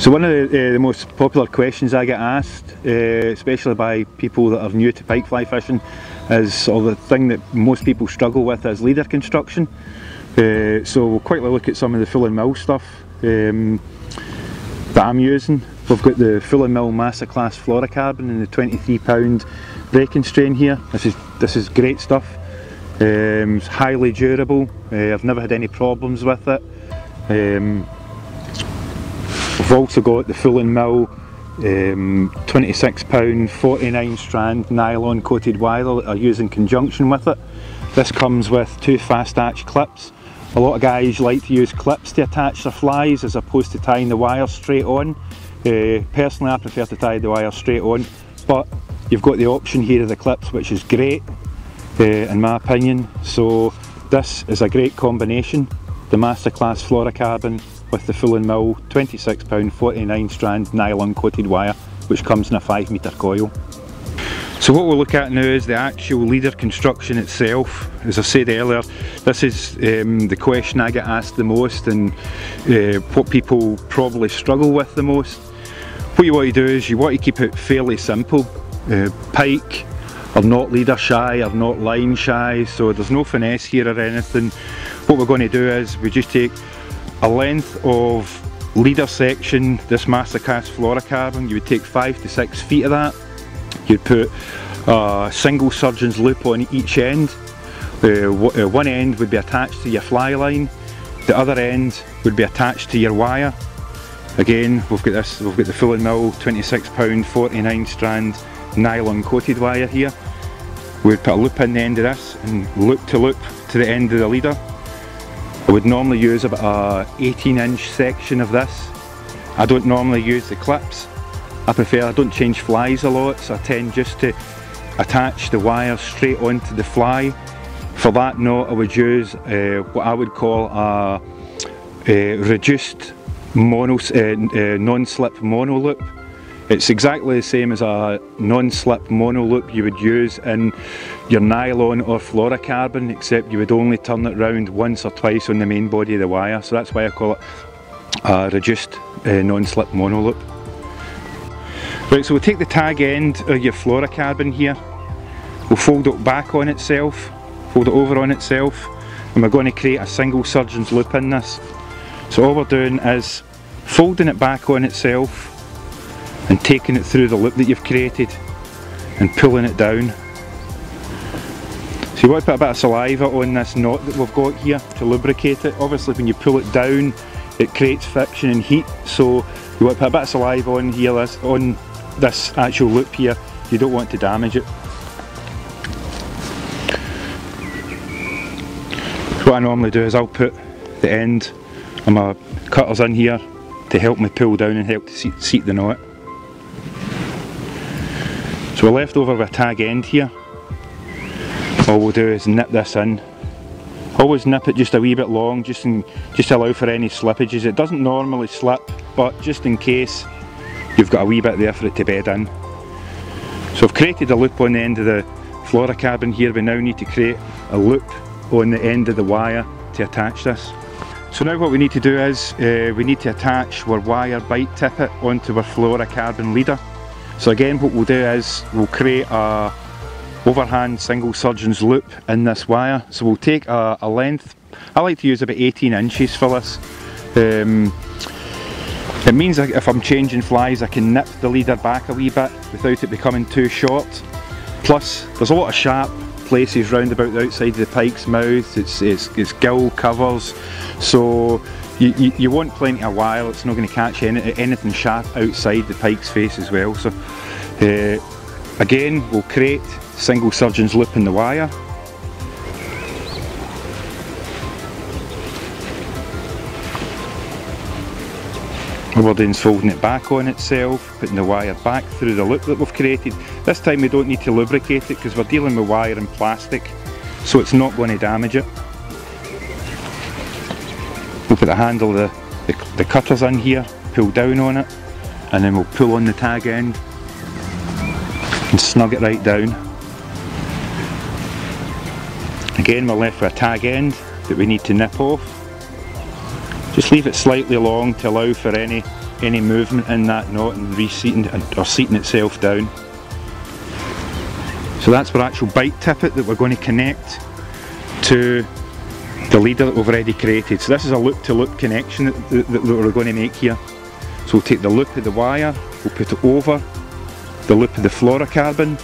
So one of the, uh, the, most popular questions I get asked, uh, especially by people that are new to pike fly fishing, is or the thing that most people struggle with is leader construction. Uh, so we'll quickly look at some of the Fulling Mill stuff um, that I'm using. We've got the Fulling Mill Masterclass fluorocarbon in the 23 pound breaking strain here. This is this is great stuff. Um, it's highly durable. Uh, I've never had any problems with it. Um, we've also got the Fulling Mill um, 26 pound 49 strand nylon coated wire that I use in conjunction with it. This comes with two fast attach clips. A lot of guys like to use clips to attach their flies as opposed to tying the wire straight on. Uh, personally I prefer to tie the wire straight on but you've got the option here of the clips which is great uh, in my opinion so this is a great combination the Masterclass fluorocarbon with the Fulling Mill 26 pound 49 strand nylon coated wire which comes in a 5 metre coil. So what we'll look at now is the actual leader construction itself. As I said earlier, this is um, the question I get asked the most and uh, what people probably struggle with the most. What you want to do is you want to keep it fairly simple. Uh, pike are not leader shy, are not line shy, so there's no finesse here or anything. What we're going to do is we just take a length of leader section, this Masterclass fluorocarbon, you would take five to six feet of that. You'd put a single surgeon's loop on each end. Uh, uh, one end would be attached to your fly line, the other end would be attached to your wire Again, we've got this, we've got the Fulling Mill 26 pound 49 strand nylon coated wire here. We'd put a loop in the end of this and loop to loop to the end of the leader. I would normally use about a 18 inch section of this. I don't normally use the clips. I prefer, I don't change flies a lot, so I tend just to attach the wire straight onto the fly. For that knot I would use uh, what I would call a, a reduced mono, uh, uh, non-slip mono loop. It's exactly the same as a non-slip mono loop you would use in your nylon or fluorocarbon except you would only turn it round once or twice on the main body of the wire so that's why I call it a reduced uh, non-slip mono loop. Right so we'll take the tag end of your fluorocarbon here, we'll fold it back on itself, fold it over on itself and we're going to create a single surgeon's loop in this. So all we're doing is folding it back on itself and taking it through the loop that you've created and pulling it down. So you want to put a bit of saliva on this knot that we've got here to lubricate it. Obviously when you pull it down it creates friction and heat so you want to put a bit of saliva on here on this actual loop here. You don't want to damage it. what I normally do is I'll put the end of my cutters in here to help me pull down and help to seat, seat the knot. We're left over with a tag end here. All we'll do is nip this in. Always nip it just a wee bit long, just in, just allow for any slippages. It doesn't normally slip, but just in case you've got a wee bit there for it to bed in. So I've created a loop on the end of the fluorocarbon here. We now need to create a loop on the end of the wire to attach this. So now what we need to do is uh, we need to attach our wire bite tippet onto our fluorocarbon leader. So again what we'll do is we'll create a overhand single surgeon's loop in this wire. So we'll take a, a length, I like to use about 18 inches for this. Um, it means if I'm changing flies I can nip the leader back a wee bit without it becoming too short. Plus there's a lot of sharp places round about the outside of the pike's mouth, it's, it's, it's gill covers, so you, you, you, want plenty of wire, it's not going to catch any, anything sharp outside the pike's face as well. So uh, again, we'll create single surgeon's loop in the wire. We're then folding it back on itself, putting the wire back through the loop that we've created. This time we don't need to lubricate it because we're dealing with wire and plastic, so it's not going to damage it. We'll put the handle the, the, the cutters in here, pull down on it, and then we'll pull on the tag end and snug it right down. Again we're left with a tag end that we need to nip off. Just leave it slightly long to allow for any, any movement in that knot and reseating or seating itself down. So that's our actual bite tippet that we're going to connect to the leader that we've already created. So this is a loop-to-loop -loop connection that, that, that, we're going to make here. So we'll take the loop of the wire, we'll put it over the loop of the fluorocarbon,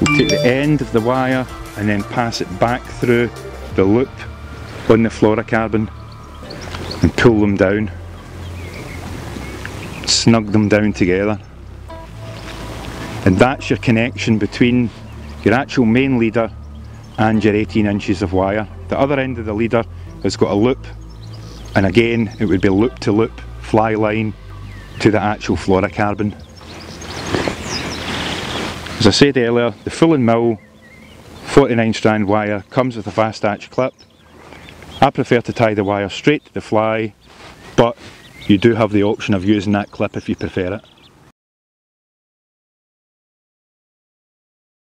we'll take the end of the wire and then pass it back through the loop on the fluorocarbon and pull them down. Snug them down together. And that's your connection between your actual main leader and your 18 inches of wire. The other end of the leader has got a loop and again it would be loop to loop fly line to the actual fluorocarbon. As I said earlier, the Fulling Mill 49 strand wire comes with a fast attach clip. I prefer to tie the wire straight to the fly, but you do have the option of using that clip if you prefer it.